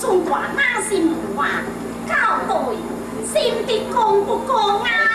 中华那些文化交代先别刚不刚啊？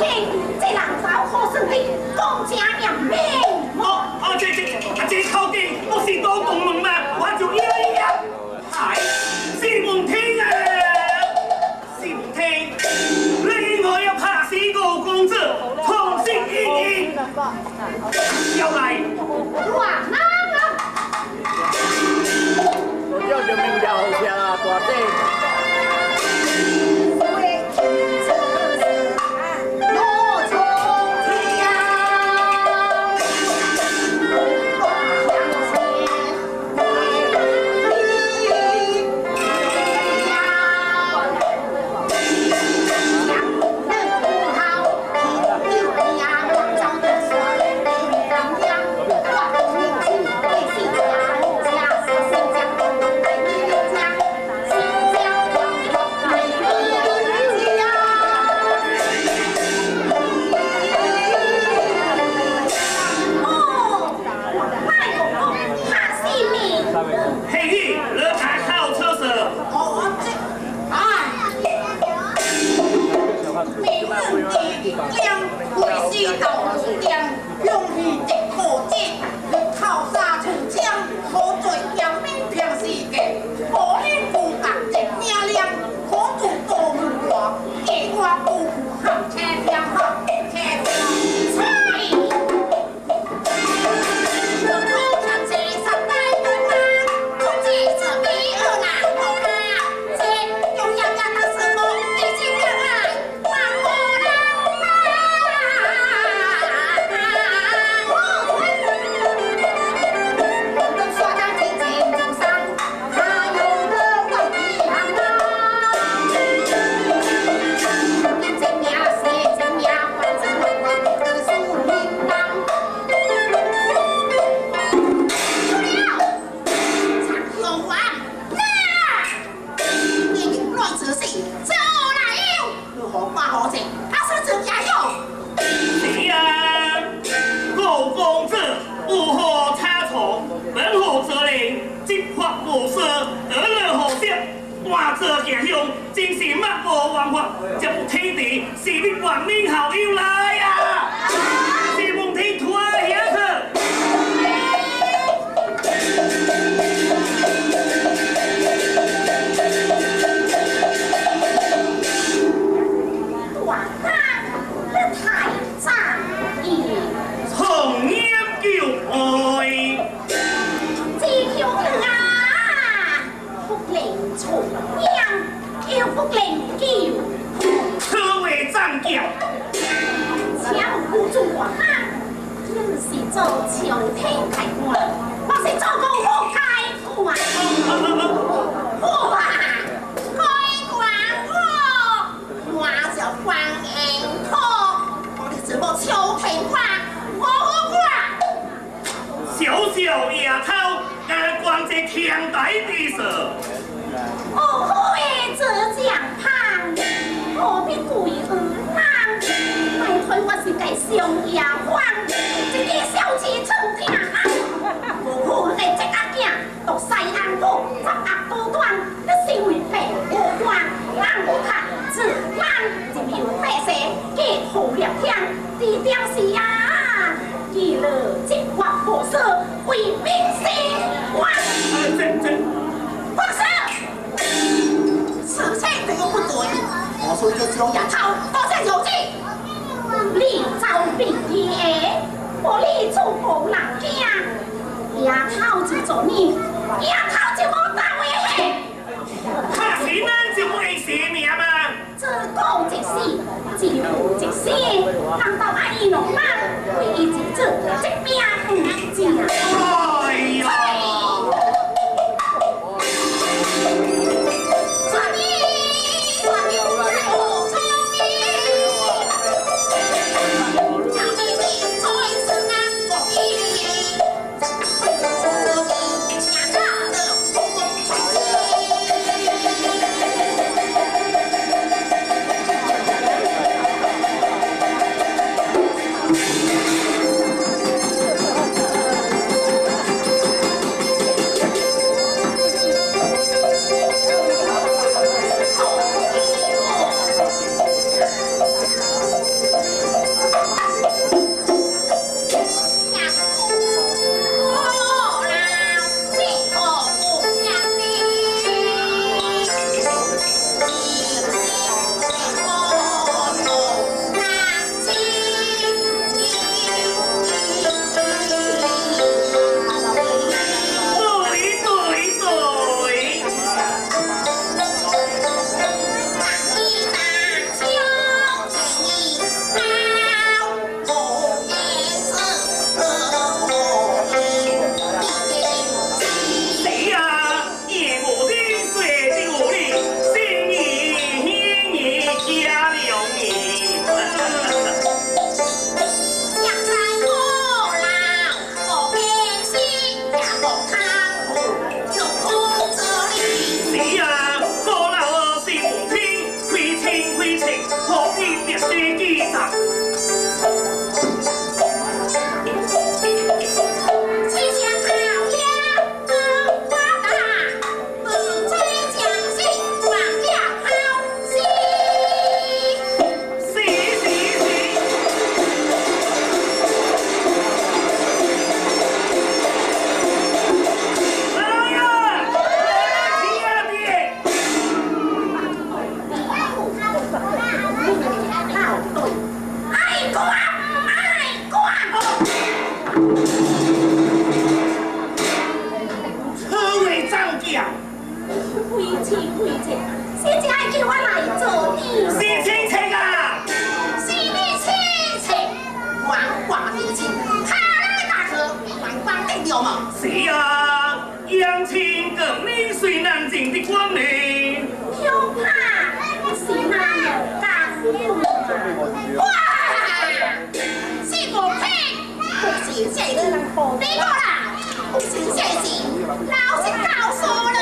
เห็นเจ๊หลังส 出一个龙牙套，多谢小姐。你招兵爷，我你做无人听，牙套就做你，牙套就无大威嘿。他是咱就会死命吗？这讲就是，这讲就是，难道阿姨农妈为一己这这边不难解？别过来不行现行老师告诉了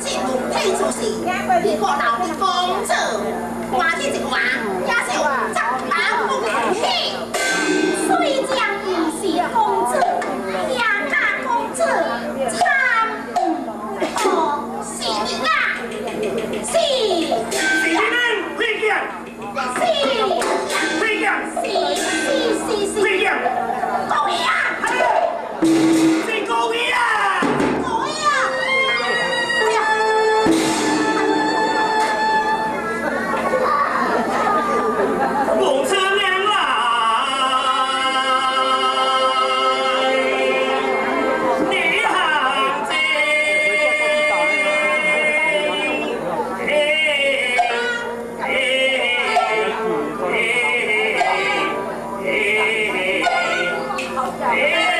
进入退出时别过来你疯子 Yeah.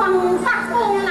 放大镜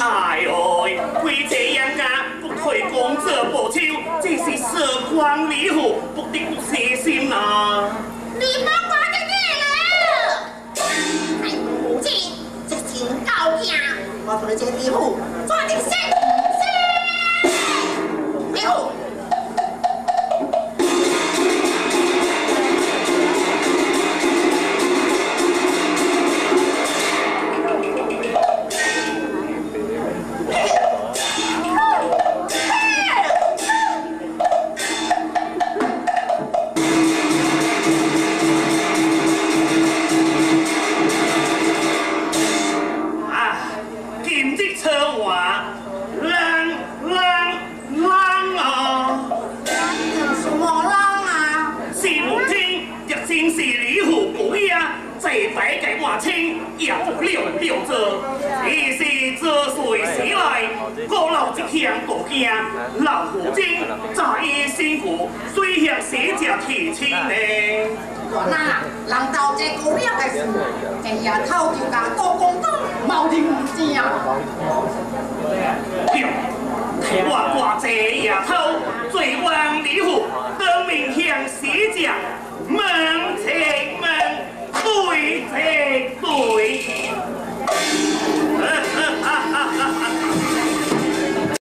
哎呦，亏这样啊，不退公者报仇，这是色光礼服，不得不细心啊。你莫挂在这了，太不义，这情高兴。我同你这礼物，抓紧，先，听，若真是礼虎不呀，这摆给我清，也不了了着。一是这水时来，我老一向大惊，老虎精早已辛苦，虽向死者提亲呢。大人啊，人到这股票的事，这日头就甲高公公毛人唔正。对，替我挂这夜头，最望礼虎，当面向死者乡亲们，对对对！哈哈。